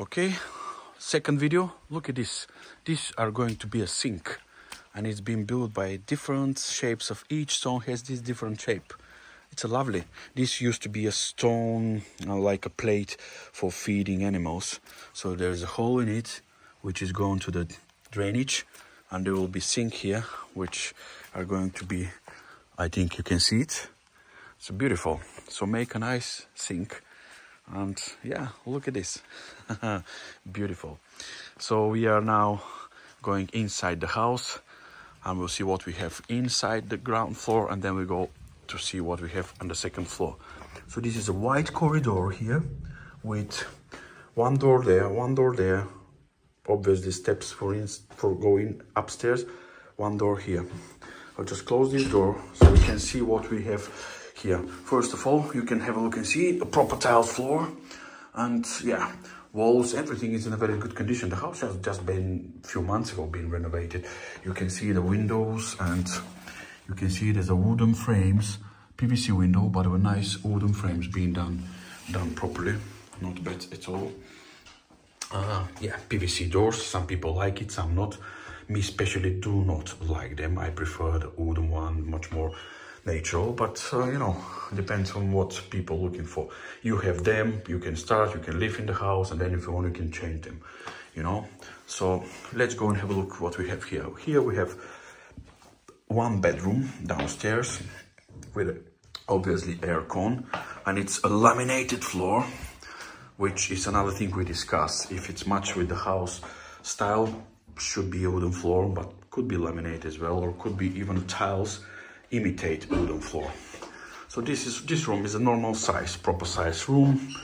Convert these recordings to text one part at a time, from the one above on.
okay second video. Look at this. These are going to be a sink and it's been built by different shapes of each stone has this different shape. It's a lovely. This used to be a stone uh, like a plate for feeding animals. So there's a hole in it which is going to the drainage and there will be sink here which are going to be i think you can see it. It's beautiful. So make a nice sink and yeah look at this. Beautiful. So we are now going inside the house and we'll see what we have inside the ground floor and then we go to see what we have on the second floor. So this is a white corridor here with one door there one door there obviously steps for in, for going upstairs one door here. I'll just close this door so we can see what we have here. First of all, you can have a look and see a proper tiled floor and yeah, walls, everything is in a very good condition. The house has just been a few months ago been renovated. You can see the windows and you can see there's a wooden frames, PVC window, but with nice wooden frames being done done properly. Not bad at all. Uh, yeah, PVC doors. Some people like it, some not. Me especially do not like them. I prefer the wooden one much more natural but uh, you know depends on what people looking for. You have them you can start you can live in the house and then if you want you can change them you know? So let's go and have a look what we have here. Here we have one bedroom downstairs with obviously aircon and it's a laminated floor which is another thing we discuss if it's much with the house style should be a wooden floor but could be laminate as well or could be even tiles imitate wooden floor. So this is this room is a normal size, proper size room.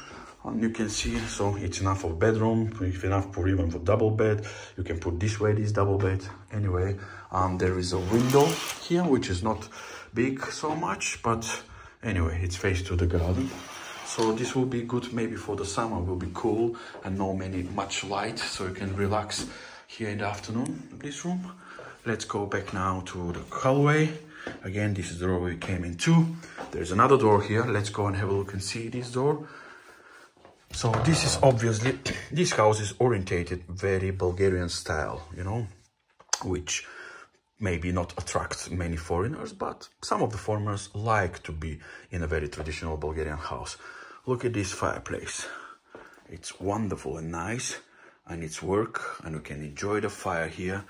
And you can see, so it's enough for bedroom, if enough for even for double bed. You can put this way, this double bed. Anyway, um, there is a window here, which is not big so much, but anyway, it's face to the garden. So this will be good maybe for the summer, will be cool and no many much light, so you can relax here in the afternoon, this room. Let's go back now to the hallway. Again, this is the door we came into. There's another door here. Let's go and have a look and see this door. So this is obviously, this house is orientated very Bulgarian style, you know, which maybe not attract many foreigners, but some of the foreigners like to be in a very traditional Bulgarian house. Look at this fireplace. It's wonderful and nice and it's work and you can enjoy the fire here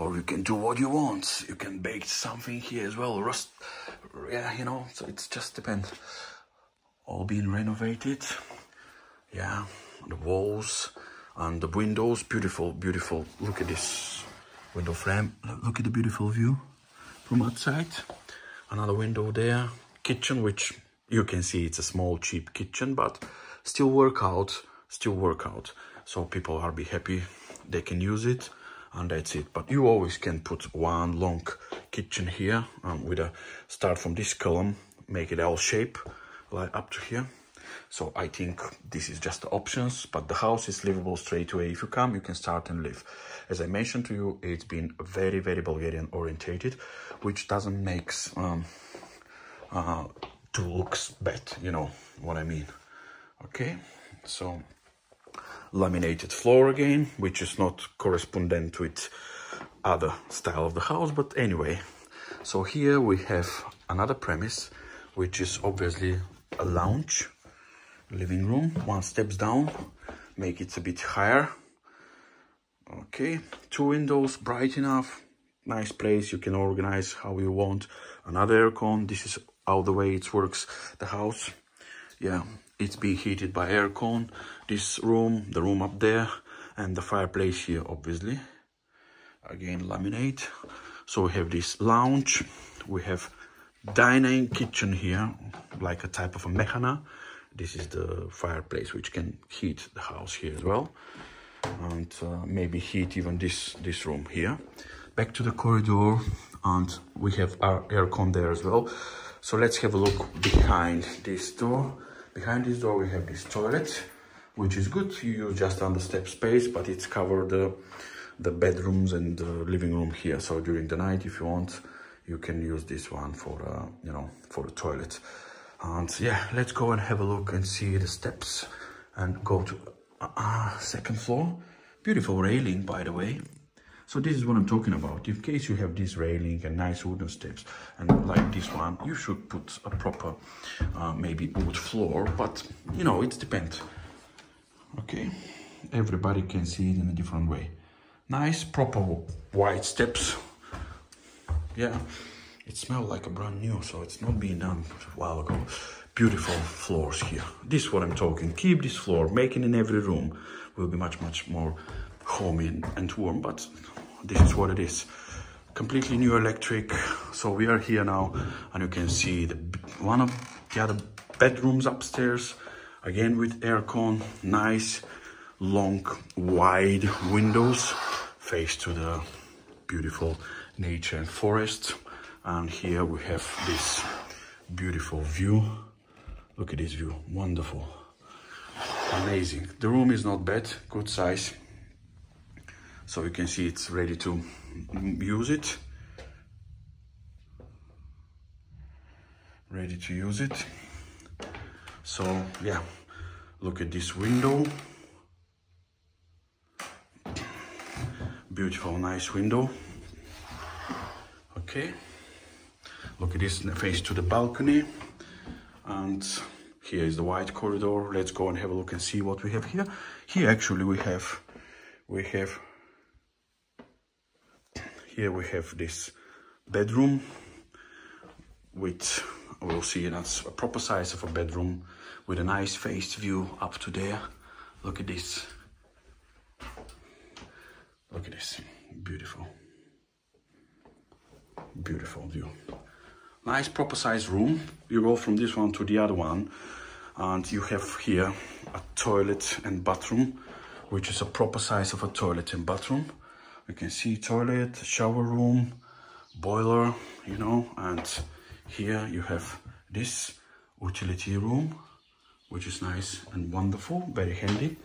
or you can do what you want. You can bake something here as well, rust, yeah, you know, so it's just depends. All being renovated, yeah, the walls and the windows, beautiful, beautiful. Look at this window frame. Look at the beautiful view from outside. Another window there, kitchen, which you can see it's a small, cheap kitchen, but still work out, still work out. So people are be happy, they can use it and that's it. But you always can put one long kitchen here um, with a start from this column make it L shape like up to here. So I think this is just the options but the house is livable straight away. If you come you can start and live. As I mentioned to you it's been very very Bulgarian orientated which doesn't make um, uh, to looks bad you know what I mean. Okay so laminated floor again, which is not correspondent with other style of the house, but anyway. So here we have another premise, which is obviously a lounge, living room, one steps down, make it a bit higher. Okay, two windows, bright enough, nice place, you can organize how you want. Another aircon, this is how the way it works, the house. Yeah, it's being heated by aircon this room the room up there and the fireplace here obviously. Again laminate. So we have this lounge. We have dining kitchen here like a type of a mechana this is the fireplace which can heat the house here as well. And uh, maybe heat even this this room here. Back to the corridor and we have our aircon there as well. So let's have a look behind this door Behind this door we have this toilet, which is good. You use just on the step space, but it's covered the, the bedrooms and the living room here. So during the night, if you want, you can use this one for, uh, you know, for the toilet. And yeah, let's go and have a look and see the steps and go to uh, second floor. Beautiful railing, by the way. So this is what I'm talking about. In case you have this railing and nice wooden steps, and like this one, you should put a proper, uh, maybe wood floor, but you know, it depends. Okay, everybody can see it in a different way. Nice, proper white steps. Yeah, it smells like a brand new, so it's not been done a while ago. Beautiful floors here. This is what I'm talking. Keep this floor, making in every room. Will be much, much more homey and warm, but this is what it is. Completely new electric. So we are here now and you can see the one of the other bedrooms upstairs again with aircon nice long wide windows face to the beautiful nature and forest. And here we have this beautiful view. Look at this view wonderful amazing. The room is not bad good size so you can see it's ready to use it. Ready to use it. So yeah look at this window. Beautiful nice window. Okay. Look at this face to the balcony. And here is the white corridor. Let's go and have a look and see what we have here. Here actually we have we have here we have this bedroom with, we'll see that's a proper size of a bedroom with a nice faced view up to there. Look at this. Look at this, beautiful. Beautiful view. Nice proper size room. You go from this one to the other one and you have here a toilet and bathroom which is a proper size of a toilet and bathroom you can see toilet shower room boiler you know and here you have this utility room which is nice and wonderful very handy.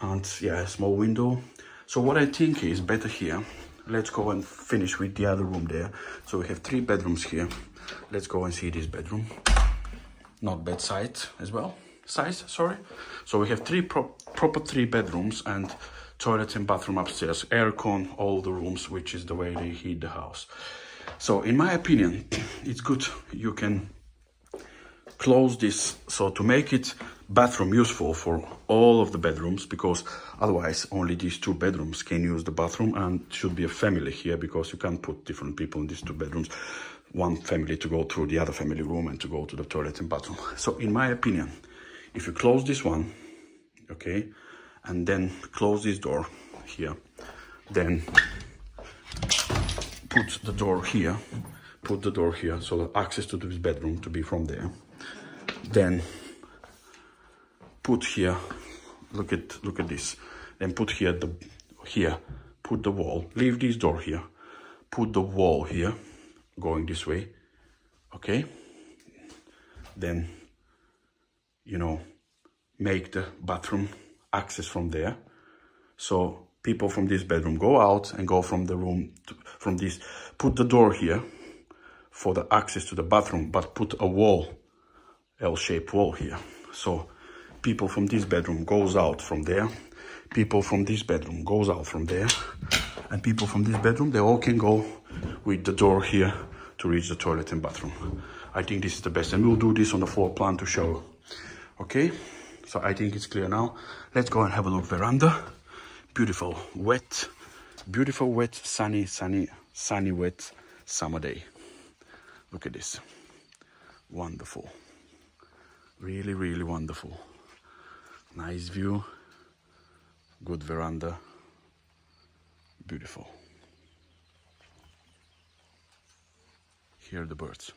And yeah small window. So what i think is better here let's go and finish with the other room there. So we have three bedrooms here. Let's go and see this bedroom. Not bad size as well. Size sorry. So we have three pro proper three bedrooms and toilet and bathroom upstairs, aircon, all the rooms, which is the way they heat the house. So in my opinion, it's good you can close this. So to make it bathroom useful for all of the bedrooms because otherwise only these two bedrooms can use the bathroom and should be a family here because you can't put different people in these two bedrooms. One family to go through the other family room and to go to the toilet and bathroom. So in my opinion if you close this one okay and then close this door here. Then put the door here put the door here so access to this bedroom to be from there. Then put here look at look at this. Then put here the here put the wall. Leave this door here. Put the wall here going this way okay? Then you know make the bathroom access from there. So people from this bedroom go out and go from the room, to, from this, put the door here for the access to the bathroom, but put a wall, L-shaped wall here. So people from this bedroom goes out from there, people from this bedroom goes out from there, and people from this bedroom, they all can go with the door here to reach the toilet and bathroom. I think this is the best, and we'll do this on the floor plan to show, okay? So I think it's clear now. Let's go and have a look veranda. Beautiful, wet, beautiful, wet, sunny, sunny, sunny, wet summer day. Look at this. Wonderful. Really, really wonderful. Nice view. Good veranda. Beautiful. Hear the birds.